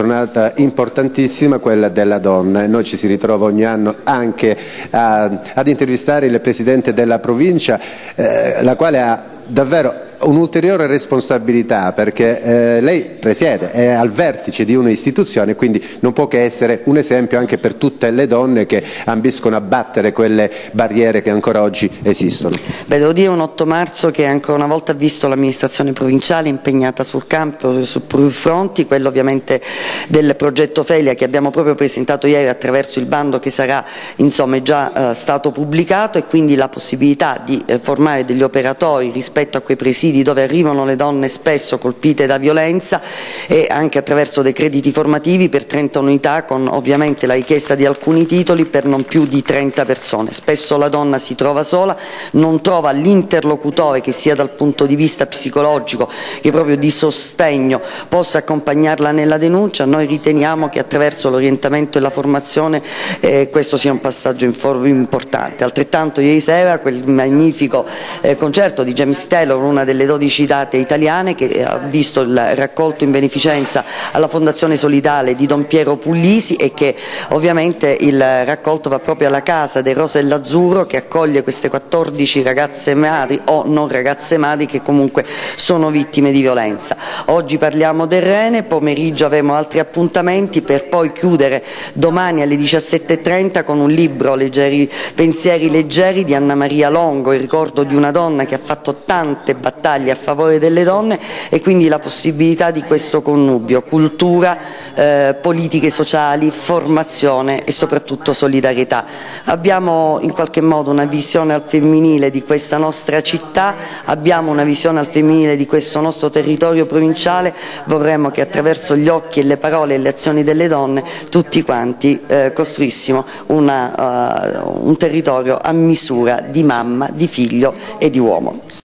giornata importantissima, quella della donna, noi ci si ritrova ogni anno anche a, ad intervistare il Presidente della provincia, eh, la quale ha davvero un'ulteriore responsabilità perché eh, lei presiede, è al vertice di un'istituzione quindi non può che essere un esempio anche per tutte le donne che ambiscono a battere quelle barriere che ancora oggi esistono. Beh, devo dire un 8 marzo che ancora una volta ha visto l'amministrazione provinciale impegnata sul campo, su più fronti, quello ovviamente del progetto Felia che abbiamo proprio presentato ieri attraverso il bando che sarà insomma, già eh, stato pubblicato e quindi la possibilità di eh, formare degli operatori rispetto a quei presidi presidi dove arrivano le donne spesso colpite da violenza e anche attraverso dei crediti formativi per 30 unità con ovviamente la richiesta di alcuni titoli per non più di 30 persone. Spesso la donna si trova sola, non trova l'interlocutore che sia dal punto di vista psicologico che proprio di sostegno possa accompagnarla nella denuncia. Noi riteniamo che attraverso l'orientamento e la formazione eh, questo sia un passaggio importante. Altrettanto ieri sera quel magnifico eh, concerto di James Taylor, una delle delle 12 date italiane che ha visto il raccolto in beneficenza alla Fondazione Solidale di Don Piero Pullisi e che ovviamente il raccolto va proprio alla casa del Rosell'Azzurro che accoglie queste 14 ragazze madri o non ragazze madri che comunque sono vittime di violenza. Oggi parliamo del Rene, pomeriggio avremo altri appuntamenti per poi chiudere domani alle 17.30 con un libro leggeri, Pensieri leggeri di Anna Maria Longo, il ricordo di una donna che ha fatto tante battaglie battaglie a favore delle donne e quindi la possibilità di questo connubio cultura, eh, politiche sociali, formazione e soprattutto solidarietà. Abbiamo in qualche modo una visione al femminile di questa nostra città, abbiamo una visione al femminile di questo nostro territorio provinciale, vorremmo che attraverso gli occhi e le parole e le azioni delle donne tutti quanti eh, costruissimo una, uh, un territorio a misura di mamma, di figlio e di uomo.